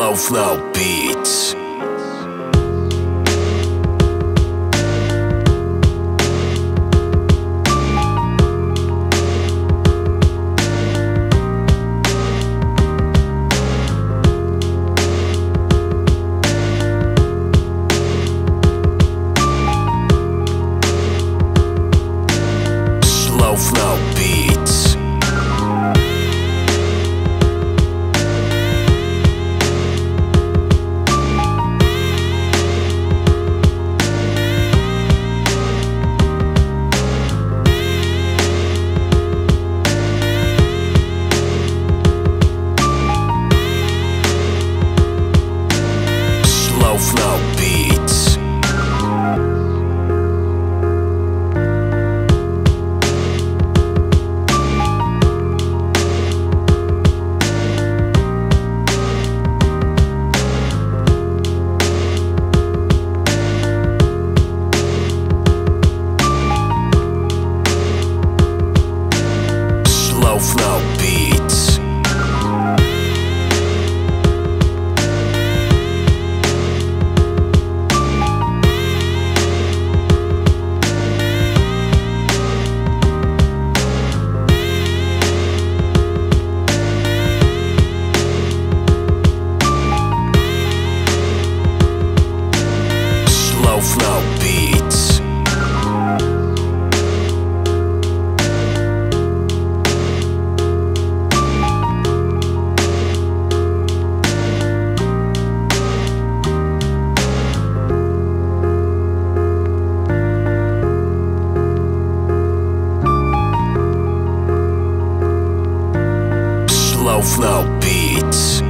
Slow Flow Beats. Flow Beats.